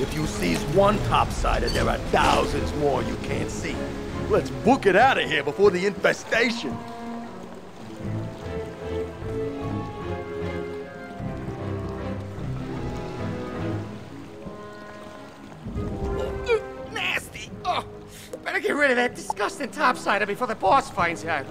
If you seize one topsider, there are thousands more you can't see. Let's book it out of here before the infestation. Nasty! Oh, better get rid of that disgusting topsider before the boss finds out.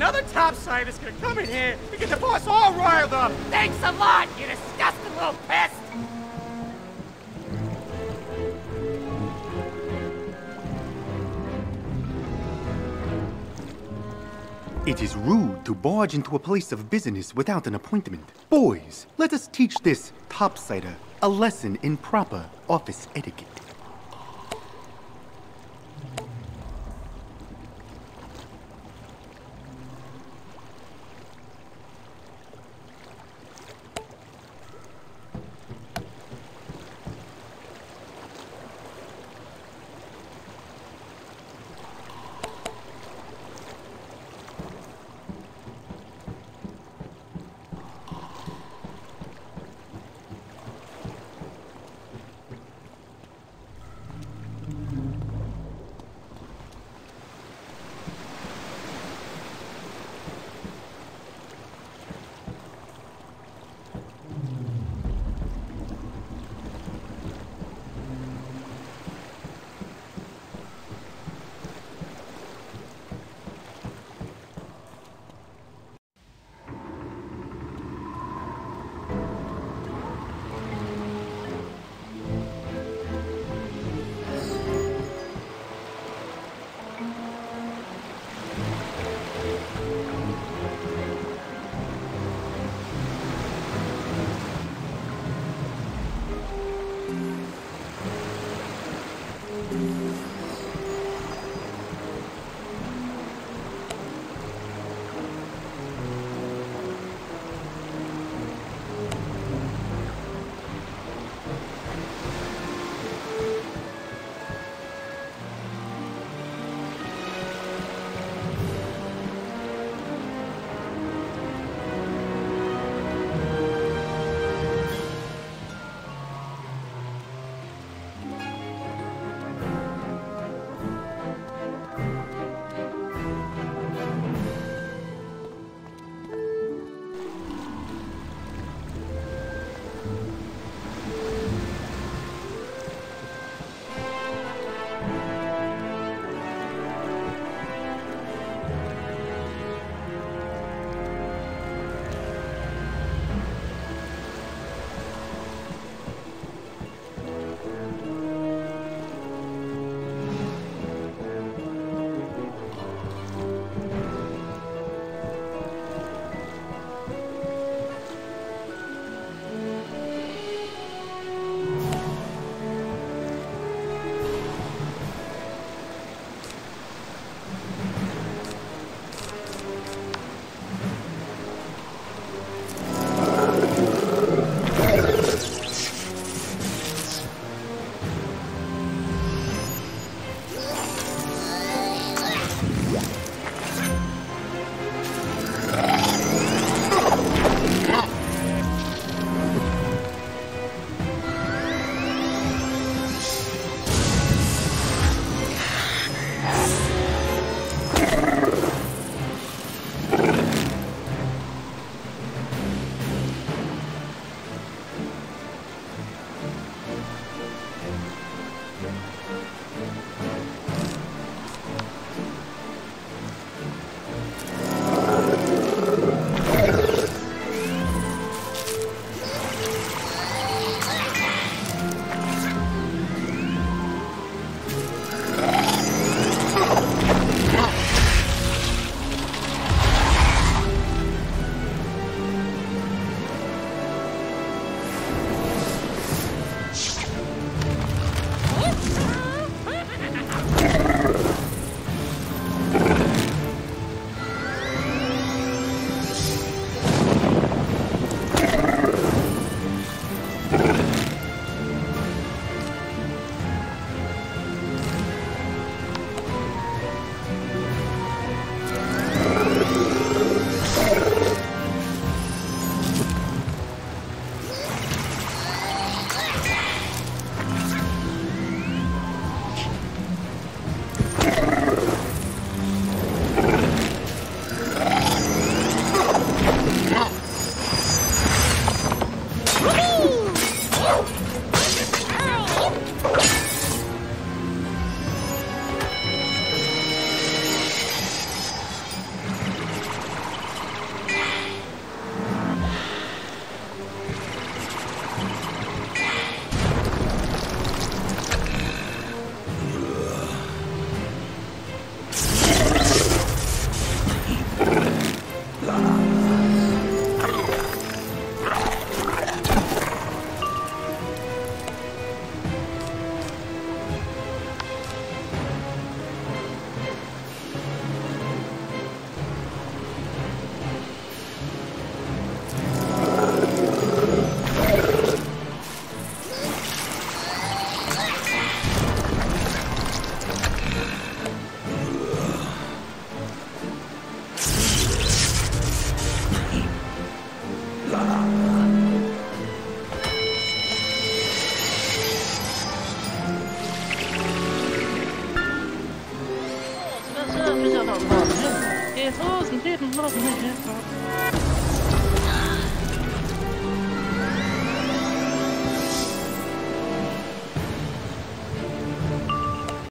Other topsiders gonna come in here and get the boss all riled up. Thanks a lot, you disgusting little pest. It is rude to barge into a place of business without an appointment. Boys, let us teach this topsider a lesson in proper office etiquette.